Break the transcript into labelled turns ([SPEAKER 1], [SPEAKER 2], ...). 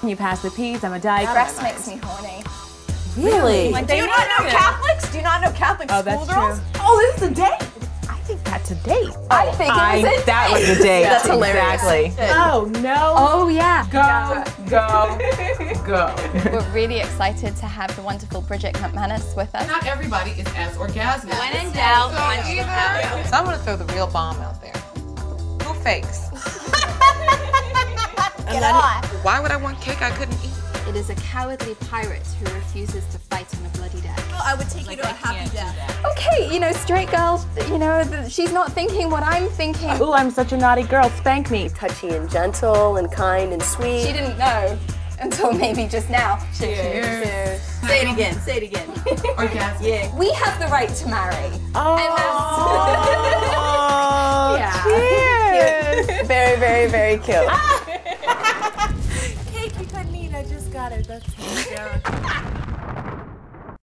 [SPEAKER 1] Can you pass the peas? I'm a
[SPEAKER 2] diagress makes me horny.
[SPEAKER 1] Really?
[SPEAKER 2] Like, do you not know Catholics? Do you not know Catholic
[SPEAKER 1] oh,
[SPEAKER 2] school
[SPEAKER 1] girls?
[SPEAKER 2] Oh, this is a date.
[SPEAKER 1] I think that's a date.
[SPEAKER 2] I think it was
[SPEAKER 1] That was a date.
[SPEAKER 2] that's hilarious.
[SPEAKER 1] Exactly. Oh no.
[SPEAKER 2] Oh yeah.
[SPEAKER 1] Go, go, go.
[SPEAKER 2] We're really excited to have the wonderful Bridget McManus with us.
[SPEAKER 3] Not everybody is as orgasmic.
[SPEAKER 4] When in doubt, so,
[SPEAKER 5] so I'm gonna throw the real bomb out there. Who fakes?
[SPEAKER 2] Get on.
[SPEAKER 5] Why would I want cake I couldn't eat?
[SPEAKER 4] It is a cowardly pirate who refuses to fight on a bloody deck.
[SPEAKER 6] I would take you to a happy death.
[SPEAKER 2] Okay, you know, straight girls, you know, th- she's not thinking what I'm thinking.
[SPEAKER 1] Ooh, I'm such a naughty girl. Spank me.
[SPEAKER 6] Touchy and gentle and kind and sweet.
[SPEAKER 2] She didn't know until maybe just now. Cheers.
[SPEAKER 6] Say it again. Say it again.
[SPEAKER 3] Orgasmic.
[SPEAKER 6] yeah.
[SPEAKER 2] We have the right to marry.
[SPEAKER 1] Oh.
[SPEAKER 2] Yeah.
[SPEAKER 1] Cheers.
[SPEAKER 6] Very, very, very cute.
[SPEAKER 1] I just got it. That's hysterical.